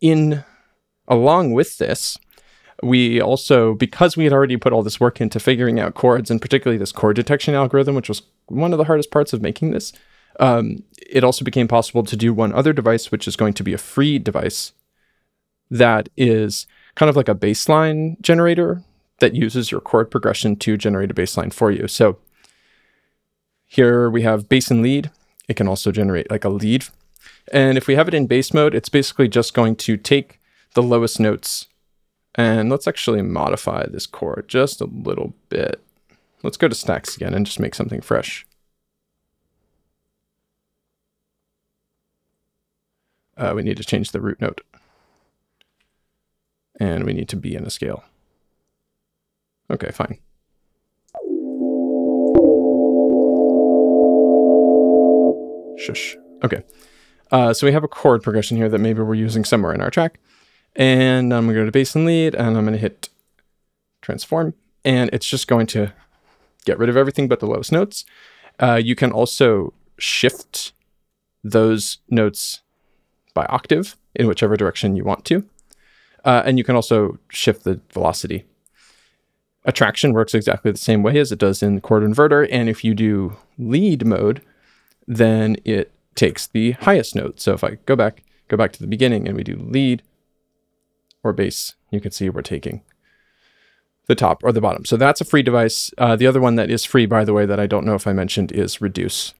in along with this, we also, because we had already put all this work into figuring out chords and particularly this chord detection algorithm, which was one of the hardest parts of making this, um, it also became possible to do one other device, which is going to be a free device that is kind of like a bassline generator that uses your chord progression to generate a bassline for you. So here we have bass and lead. It can also generate like a lead. And if we have it in bass mode, it's basically just going to take the lowest notes. And let's actually modify this chord just a little bit. Let's go to stacks again and just make something fresh. Uh, we need to change the root note. And we need to be in a scale. Okay, fine. Shush. Okay. Uh, so we have a chord progression here that maybe we're using somewhere in our track. And I'm going to go to bass and lead, and I'm going to hit transform. And it's just going to get rid of everything but the lowest notes. Uh, you can also shift those notes by octave in whichever direction you want to. Uh, and you can also shift the velocity. Attraction works exactly the same way as it does in the chord inverter. And if you do lead mode, then it takes the highest note. So if I go back, go back to the beginning and we do lead or bass, you can see we're taking the top or the bottom. So that's a free device. Uh, the other one that is free, by the way, that I don't know if I mentioned is Reduce.